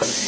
Yeah.